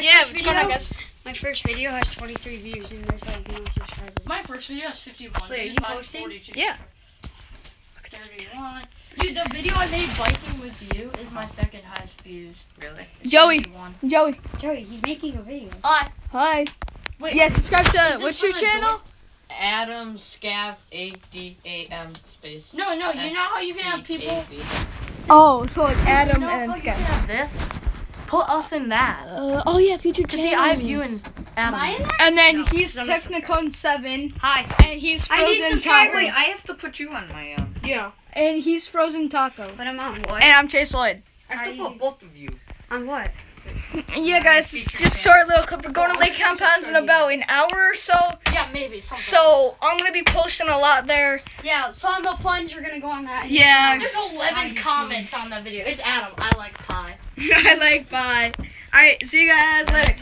My Yeah, first video, on, guys? My first video has 23 views and there's like no subscribers. My first video has 51. Wait, views you posting? 42 Yeah. subscribers. 31. Dude, the video I made biking with you is my second highest views. Really? Joey. 51. Joey. Joey, he's making a video. Hi. Hi. Wait. Yeah, subscribe to what's your from the channel? Adam Scab A D A M space. No, no, you know how you can have people. Oh, so like Adam you know and how you Sky. can have this? Put us in that. Uh, oh yeah, future To channels. see, I have you and Am Adam. I in there? And then No, he's I'm Technicon seven, Hi. and he's I need Frozen. Taco, Wait, I have to put you on my um. Yeah. and he's Frozen Taco, But I'm on what? and I'm Chase Lloyd. I have How to do put both of you. On what? Yeah, guys, it's just short little clip. We're going to Lake Compounce in about an hour or so. Yeah, maybe. Something. So I'm gonna be posting a lot there. Yeah, so I'm a Plunge, we're gonna go on that. Yeah. There's 11 comments on that video. It's Adam. I like pie. I like pie. All right, see you guys My later.